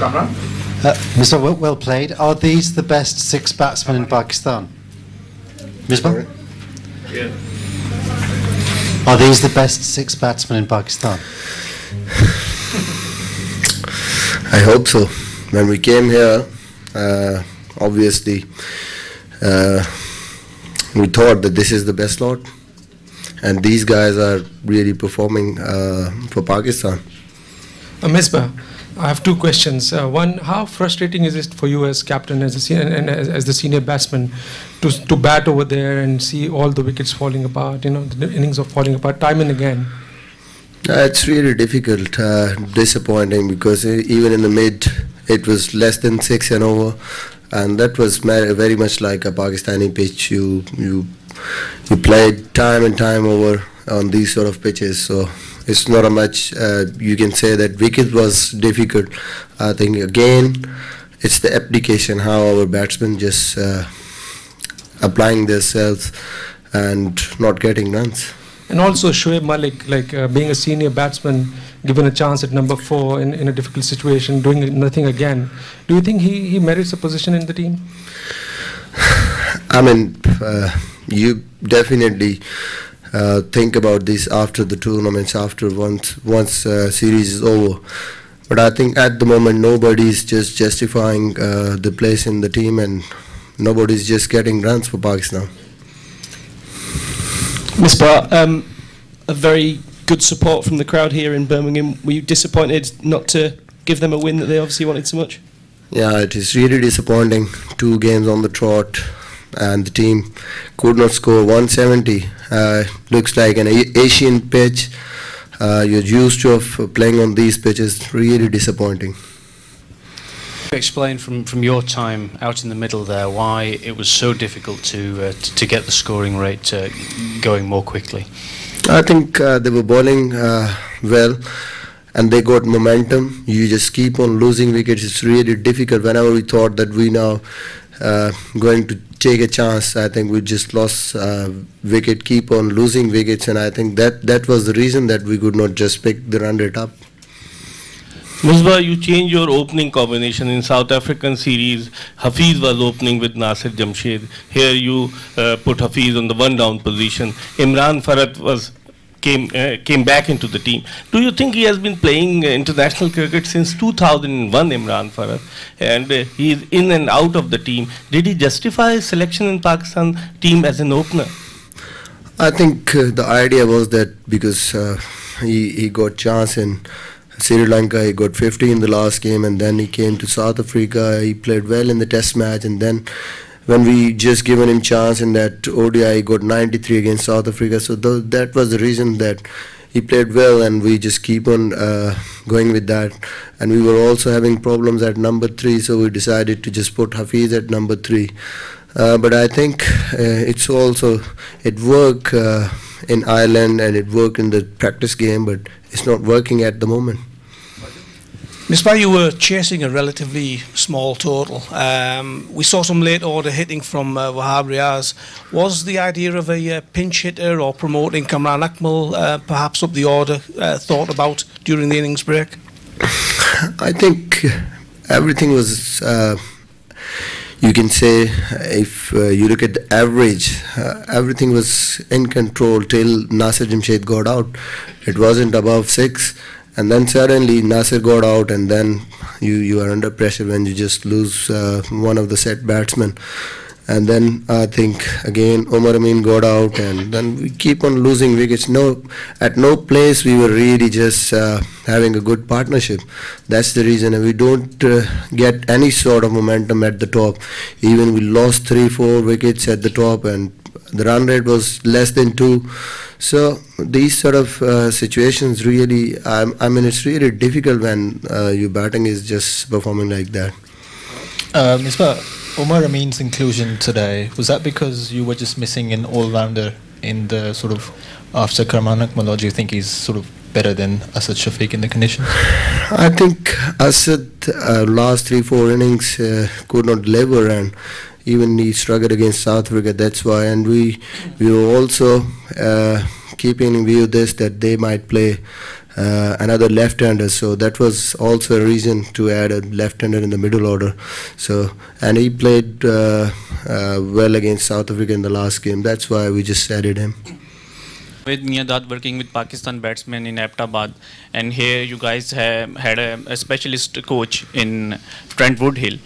Kamran? Uh, Mr. Well, well played. Are these the best six batsmen in Pakistan? Misbah? Yeah. Are these the best six batsmen in Pakistan? I hope so. When we came here, uh, obviously, uh, we thought that this is the best lot, and these guys are really performing uh, for Pakistan. Uh, Misbah, I have two questions. Uh, one, how frustrating is it for you as captain, as, a and, and as, as the senior batsman, to, to bat over there and see all the wickets falling apart, you know, the innings are falling apart time and again? Uh, it's really difficult, uh, disappointing because e- even in the mid, it was less than six and over, and that was very much like a Pakistani pitch. You you you played time and time over on these sort of pitches, so it's not a much. Uh, you can say that wicket was difficult. I think again, it's the application how our batsmen just uh, applying themselves and not getting runs. And also Shoaib Malik, like uh, being a senior batsman, given a chance at number four in, in a difficult situation, doing nothing again. Do you think he, he merits a position in the team? I mean, uh, you definitely uh, think about this after the tournaments, after once once uh, series is over. But I think at the moment nobody is just justifying uh, the place in the team, and nobody is just getting runs for Pakistan. Misbah, um, a very good support from the crowd here in Birmingham. Were you disappointed not to give them a win that they obviously wanted so much? Yeah, it is really disappointing. Two games on the trot, and the team could not score 170. Uh, looks like an A- Asian pitch. Uh, you're used to of playing on these pitches. Really disappointing. Explain from, from your time out in the middle there why it was so difficult to uh, to get the scoring rate uh, going more quickly. I think uh, they were bowling uh, well and they got momentum. You just keep on losing wickets. It's really difficult. Whenever we thought that we now uh, going to take a chance, I think we just lost uh, wicket, keep on losing wickets, and I think that that was the reason that we could not just pick the run rate up. Misbah, you changed your opening combination in South African series. Hafiz was opening with Nasir Jamshed. Here you uh, put Hafiz on the one down position. Imran Farhat was came uh, came back into the team. Do you think he has been playing uh, international cricket since 2001, Imran Farhat, and uh, he is in and out of the team? Did he justify his selection in Pakistan team as an opener? I think uh, the idea was that because uh, he he got chance in Sri Lanka, he got 50 in the last game, and then he came to South Africa. He played well in the Test match, and then when we just given him chance in that ODI, he got 93 against South Africa. So th- that was the reason that he played well, and we just keep on uh, going with that. And we were also having problems at number three, so we decided to just put Hafiz at number three. Uh, but I think uh, it's also it worked uh, in Ireland and it worked in the practice game, but it's not working at the moment. Misbah, you were chasing a relatively small total. Um, we saw some late order hitting from uh, Wahab Riaz. Was the idea of a uh, pinch hitter or promoting Kamran Akmal uh, perhaps up the order uh, thought about during the innings break? I think everything was. Uh, you can say if uh, you look at the average, everything was in control till Nasir Jamshed got out. It wasn't above six, and then suddenly Nasir got out, and then you you are under pressure when you just lose uh, one of the set batsmen. And then I think again Omar Amin got out, and then we keep on losing wickets. No, at no place we were really just uh, having a good partnership. That's the reason, and we don't uh, get any sort of momentum at the top. Even we lost three, four wickets at the top, and the run rate was less than two. So these sort of uh, situations really, I, I mean, it's really difficult when uh, your batting is just performing like that. Uh, Misbah, Omar Amin's inclusion today, was that because you were just missing an all-rounder in the sort of after Kamran Akmal, do you think he's sort of better than Asad Shafiq in the conditions? I think Asad uh, last three four innings uh, could not deliver and even he struggled against South Africa. That's why, and we we were also uh, keeping in view this that they might play uh, another left-hander. So that was also a reason to add a left-hander in the middle order. So and he played uh, uh, well against South Africa in the last game. That's why we just added him. With Miandad working with Pakistan batsmen in Abbottabad, and here you guys have had a, a specialist coach in Trent Woodhill.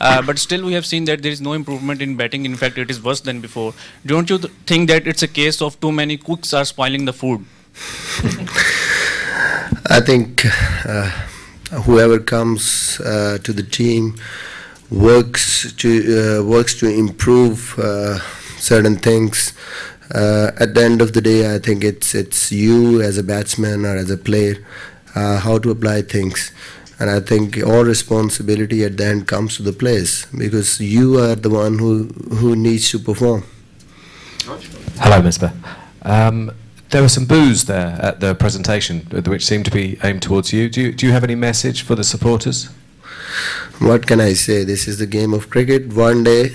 Uh, but still, we have seen that there is no improvement in batting. In fact, it is worse than before. Don't you th- think that it's a case of too many cooks are spoiling the food? I think uh, whoever comes uh, to the team works to uh, works to improve uh, certain things. Uh, at the end of the day, I think it's it's you as a batsman or as a player uh, how to apply things. And I think all responsibility at the end comes to the players because you are the one who, who needs to perform. Hello, Misbah. Um, there were some boos there at the presentation, which seemed to be aimed towards you. Do you, do you have any message for the supporters? What can I say? This is the game of cricket. One day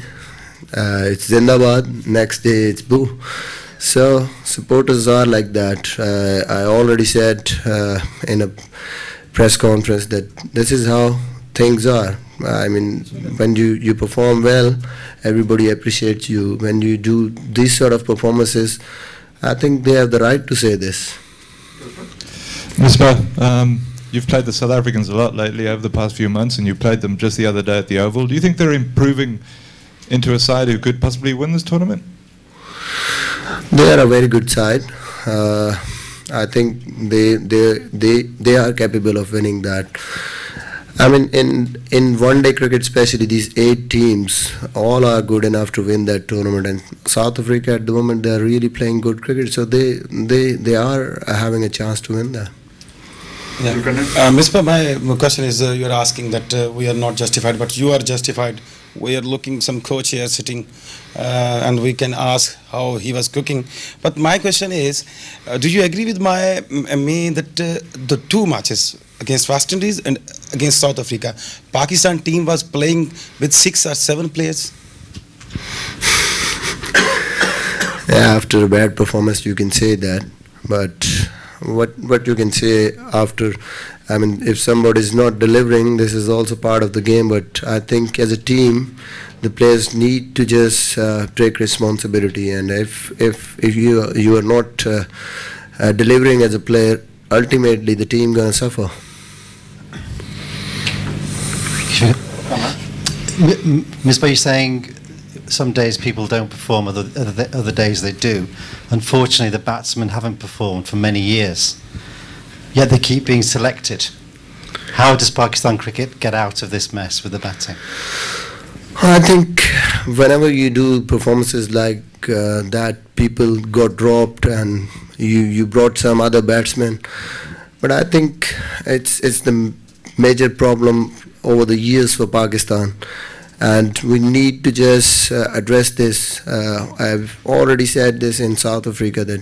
uh, it's Zindabad, next day it's boo. So supporters are like that. Uh, I already said uh, in a press conference that this is how things are. I mean, when you, you perform well, everybody appreciates you. When you do these sort of performances, I think they have the right to say this. Misbah, um, you've played the South Africans a lot lately over the past few months, and you played them just the other day at the Oval. Do you think they're improving into a side who could possibly win this tournament? They are a very good side. Uh, I think they they they they are capable of winning that. I mean, in in one-day cricket, especially these eight teams, all are good enough to win that tournament. And South Africa at the moment, they are really playing good cricket, so they they they are having a chance to win that. Yeah. Uh, Misbah, my question is uh, you're asking that uh, we are not justified, but you are justified. We are looking some coach here sitting, uh, and we can ask how he was cooking. But my question is, uh, do you agree with my me that uh, the two matches against West Indies and against South Africa, Pakistan team was playing with six or seven players? Yeah, after a bad performance, you can say that. But what what you can say after, I mean, if somebody is not delivering, this is also part of the game. But I think as a team, the players need to just uh, take responsibility. And if if if you you are not uh, uh, delivering as a player, ultimately the team gonna suffer. Ms. you're saying some days people don't perform, other, other, other days they do. Unfortunately, the batsmen haven't performed for many years, yet they keep being selected. How does Pakistan cricket get out of this mess with the batting? I think whenever you do performances like uh, that, people got dropped and you, you brought some other batsmen. But I think it's it's the major problem over the years for Pakistan, and we need to just uh, address this. Uh, I've already said this in South Africa that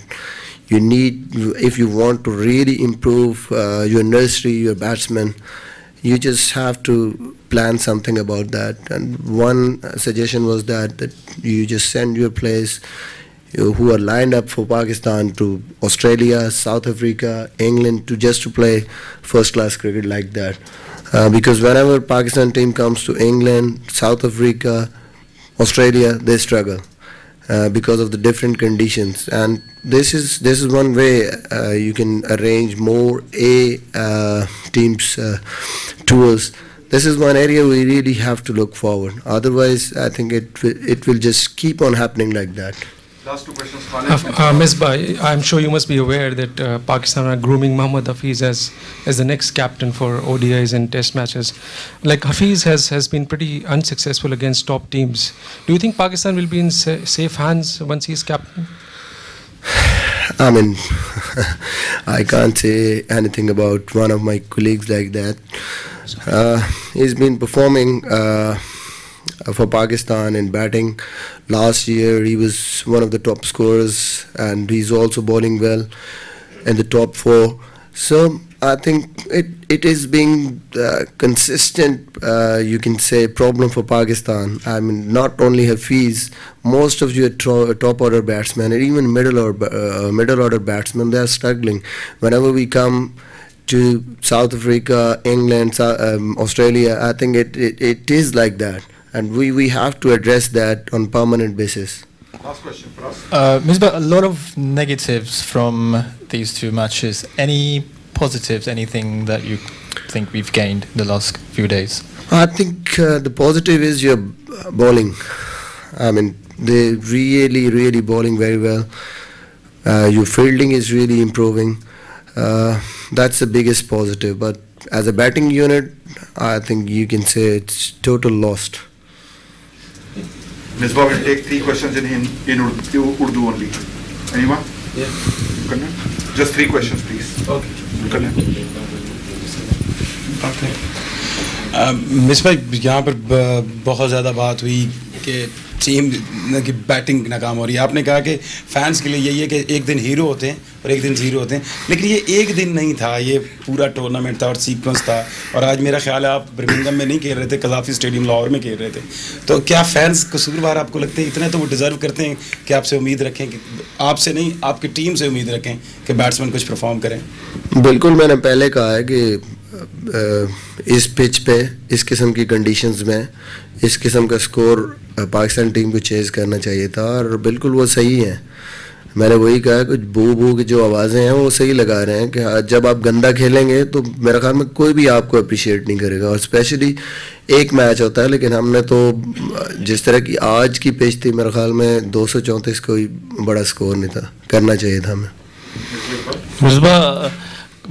you need, if you want to really improve uh, your nursery, your batsmen, you just have to plan something about that. And one suggestion was that that you just send your players you who are lined up for Pakistan to Australia, South Africa, England to just to play first class cricket like that. Uh, because whenever Pakistan team comes to England, South Africa, Australia, they struggle uh, because of the different conditions. And this is this is one way uh, you can arrange more A uh, teams uh, tours. This is one area we really have to look forward. Otherwise, I think it it will just keep on happening like that. Last two questions. Uh, uh, Misbah, I'm sure you must be aware that uh, Pakistan are grooming Mohammad Hafiz as as the next captain for ODIs and Test matches. Like Hafiz has has been pretty unsuccessful against top teams. Do you think Pakistan will be in sa- safe hands once he's captain? I mean, I can't say anything about one of my colleagues like that. Uh, he's been performing uh, for Pakistan in batting. Last year, he was one of the top scorers, and he's also bowling well in the top four. So I think it, it is being uh, consistent, uh, you can say, problem for Pakistan. I mean, not only Hafiz, most of your top order batsmen and even middle order, uh, middle order batsmen, they are struggling. Whenever we come to South Africa, England, um, Australia, I think it, it, it is like that. And we, we have to address that on permanent basis. Last question for us. Uh, Misbah, a lot of negatives from these two matches. Any positives, anything that you think we've gained in the last few days? I think uh, the positive is your uh, bowling. I mean, they really, really bowling very well. Uh, your fielding is really improving. Uh, that's the biggest positive. But as a batting unit, I think you can say it's total lost. Ms. will take three questions in, in, in Urdu, Urdu only. Anyone? Yeah. Kannan? Just three questions, please. Okay. Team کی batting ناکام ہو رہی ہے۔ آپ نے کہا کہ fans کے لیے یہی ہے کہ ایک دن ہیرو ہوتے ہیں اور ایک دن زیرو ہوتے ہیں۔ لیکن یہ ایک دن نہیں تھا، یہ پورا ٹورنامنٹ تھا اور سیکوینس تھا۔ اور آج میرا خیال ہے آپ برمنگم میں نہیں کھیل رہے تھے قذافی اسٹیڈیم لاہور میں کھیل رہے تھے۔ تو کیا فینس قصور بار آپ کو لگتے ہیں اتنے تو وہ ڈیزرو کرتے ہیں کہ آپ سے امید رکھیں کہ آپ سے نہیں، آپ کی ٹیم سے امید رکھیں کہ بیٹسمین کچھ پرفارم کریں؟ بالکل میں نے پہلے کہا ہے کہ اس پچ پہ، اس قسم کی کنڈیشنز میں، اس قسم کا سکور پاکستان ٹیم کو چیز کرنا چاہیے تھا اور بالکل وہ صحیح ہیں۔ میں نے وہی کہا کہ بو بو کی جو آوازیں ہیں، وہ صحیح لگا رہے ہیں کہ جب آپ گندہ کھیلیں گے تو میرا خیال میں کوئی بھی آپ کو اپریشیٹ نہیں کرے گا اور اسپیشلی ایک میچ ہوتا ہے، لیکن ہم نے تو جس طرح کی آج کی پیچ تھی، میرے خیال میں دو سو چونتیس کوئی بڑا سکور نہیں تھا، کرنا چاہیے تھا ہمیں۔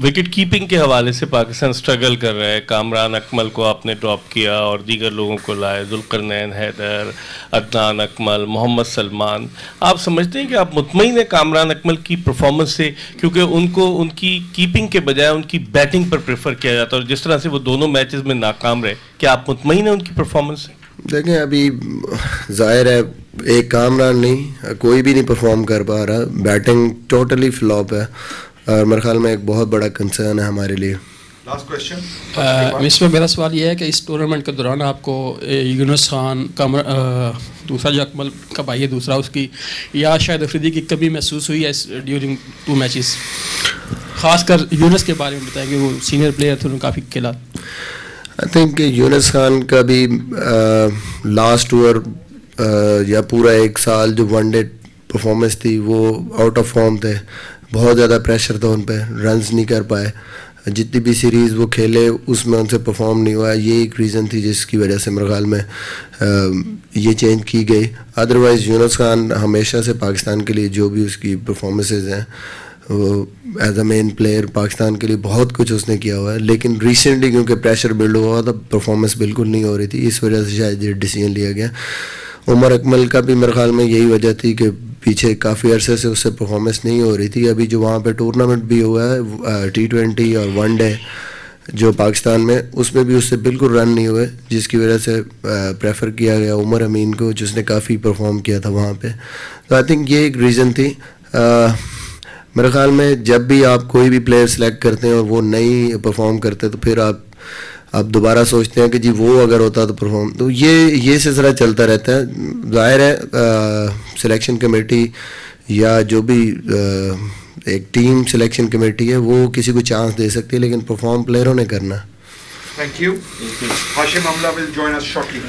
وکٹ کیپنگ کے حوالے سے پاکستان سٹرگل کر رہا ہے۔ کامران اکمل کو آپ نے ڈراپ کیا اور دیگر لوگوں کو لائے۔ ذوالقرنین، حیدر، عدنان اکمل، محمد سلمان۔ آپ سمجھتے ہیں کہ آپ مطمئن ہیں کامران اکمل کی پرفارمنس سے، کیونکہ ان کو، ان کی کیپنگ کے بجائے ان کی بیٹنگ پر پریفر کیا جاتا ہے۔ اور جس طرح سے وہ دونوں میچز میں ناکام رہے، کیا آپ مطمئن ہیں ان کی پرفارمنس سے؟ دیکھیں، ابھی ظاہر ہے ایک کامران نہیں، کوئی بھی نہیں پرفارم کر پا رہا۔ بیٹنگ ٹوٹلی فلاپ ہے۔ اور میرے خیال میں ایک بہت بڑا کنسرن ہے ہمارے لیے۔ اس میں میرا سوال یہ ہے کہ اس ٹورنامنٹ کے دوران آپ کو یونس خان کمر دوسرا جو اکمل کا بھائی ہے دوسرا اس کی یا شاید افریدی کی کمی محسوس ہوئی ہے ڈیورنگ ٹو میچز خاص کر یونس کے بارے میں بتائیں کہ وہ سینئر پلیئر تھے انہوں نے کافی کھیلا۔ آئی تھنک یونس خان کا بھی لاسٹ ٹور یا پورا ایک سال جو ون ڈے پرفارمنس تھی وہ آؤٹ آف فارم تھے۔ بہت زیادہ پریشر تھا ان پہ رنز نہیں کر پائے۔ جتنی بھی سیریز وہ کھیلے، اس میں ان سے پرفارم نہیں ہوا۔ یہ ایک ریزن تھی جس کی وجہ سے میرے خیال میں یہ چینج کی گئی۔ ادروائز یونس خان ہمیشہ سے پاکستان کے لیے جو بھی اس کی پرفارمنسز ہیں، وہ as a main player Pakistan کے لیے بہت کچھ اس نے کیا ہوا ہے۔ لیکن ریسنٹلی کیونکہ پریشر بلڈ ہوا تھا پرفارمنس بالکل نہیں ہو رہی تھی۔ اس وجہ سے شاید یہ ڈیسیجن لیا گیا۔ عمر اکمل کا بھی میرے خیال میں یہی وجہ تھی کہ پیچھے کافی عرصے سے اس سے پرفارمنس نہیں ہو رہی تھی۔ ابھی جو وہاں پہ ٹورنامنٹ بھی ہوا ہے ٹی ٹوینٹی اور ون ڈے جو پاکستان میں، اس میں بھی اس سے بالکل رن نہیں ہوئے، جس کی وجہ سے پریفر کیا گیا عمر امین کو، جس نے کافی پرفارم کیا تھا وہاں پہ۔ تو آئی تھنک یہ ایک ریزن تھی۔ میرے خیال میں جب بھی آپ کوئی بھی پلیئر سلیکٹ کرتے ہیں اور وہ نہیں پرفارم کرتے، تو پھر آپ اب دوبارہ سوچتے ہیں کہ جی وہ اگر ہوتا تو پرفارم تو یہ یہ سلسلہ چلتا رہتا ہے۔ ظاہر ہے سلیکشن کمیٹی یا جو بھی ایک ٹیم سلیکشن کمیٹی ہے وہ کسی کو چانس دے سکتی ہے لیکن پرفارم پلیئروں نے کرنا۔ Thank you Hashim will join us shortly